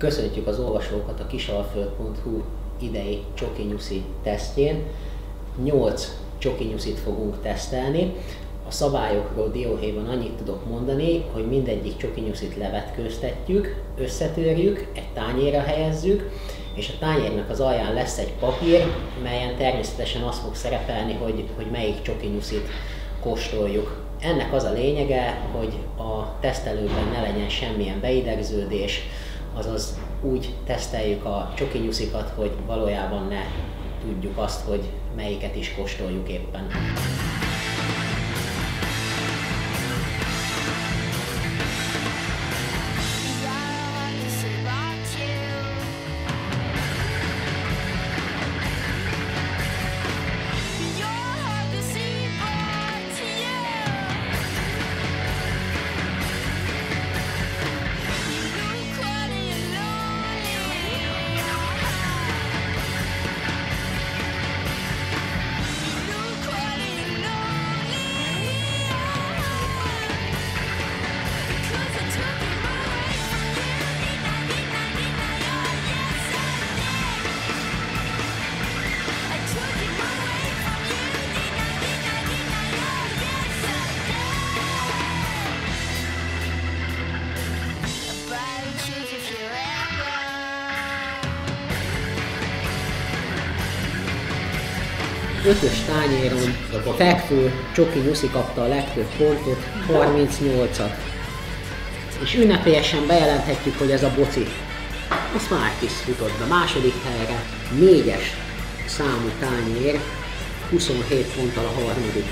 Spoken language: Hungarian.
Köszöntjük az olvasókat a kisalföld.hu idei Csoki Nyuszi tesztjén. 8 Csoki Nyuszit fogunk tesztelni. A szabályokról dióhéjban annyit tudok mondani, hogy mindegyik Csoki Nyuszit levetkőztetjük, összetörjük, egy tányérra helyezzük, és a tányérnak az alján lesz egy papír, melyen természetesen az fog szerepelni, hogy, hogy melyik Csoki Nyuszit kóstoljuk. Ennek az a lényege, hogy a tesztelőben ne legyen semmilyen beidegződés, azaz úgy teszteljük a csoki nyuszikat, hogy valójában ne tudjuk azt, hogy melyiket is kóstoljuk éppen. Ötös tányéron fekvő Csoki Nyuszi kapta a legtöbb pontot, 38-at. És ünnepélyesen bejelenthetjük, hogy ez a boci. Azt már is futott be második helyre, négyes számú tányér, 27 ponttal a harmadik.